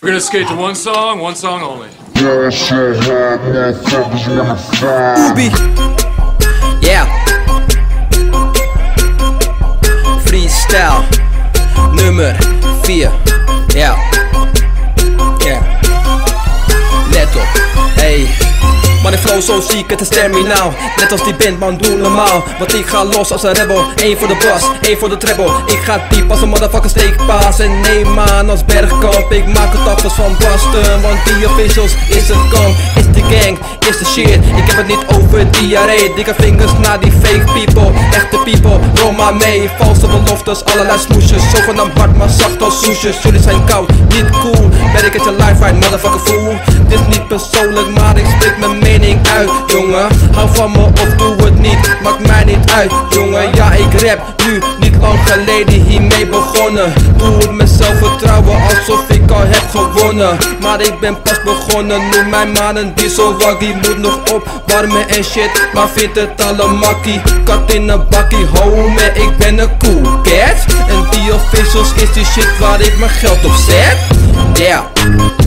We're gonna skate to one song, one song only. Yeah, so hard, motherfuckers wanna fight. Ubi. Yeah. Freestyle. Nummer 4. Ja. Maar ik flow zo ziek, het is terminaal. Net als die band, man, doe normaal. Want ik ga los als een rebel. Eén voor de bas, één voor de treble. Ik ga diep als een motherfucker steekpaas. En nee man, als bergkamp. Ik maak het af als van Boston Want die officials is het kamp. Is de gang, is de shit. Ik heb het niet over diarree. Dikke vingers naar die fake people. Echte people, rol maar mee. Valse beloftes, allerlei smoesjes. Zogenaamd hard, maar zacht als soesjes. Jullie zijn koud, niet cool. Werk het je life right, motherfucker fool? Dit is niet persoonlijk, maar ik spreek mijn mening jongen. Hou van me of doe het niet, maakt mij niet uit, jongen. Ja, ik rap nu, niet lang geleden hiermee begonnen. Doe het met zelfvertrouwen, alsof ik al heb gewonnen. Maar ik ben pas begonnen, noem mijn man een dieselwaggie. Moet nog opwarmen en shit, maar vindt het alle makkie. Kat in een bakkie, homie, ik ben een cool cat En die officials is die shit waar ik mijn geld op zet. Yeah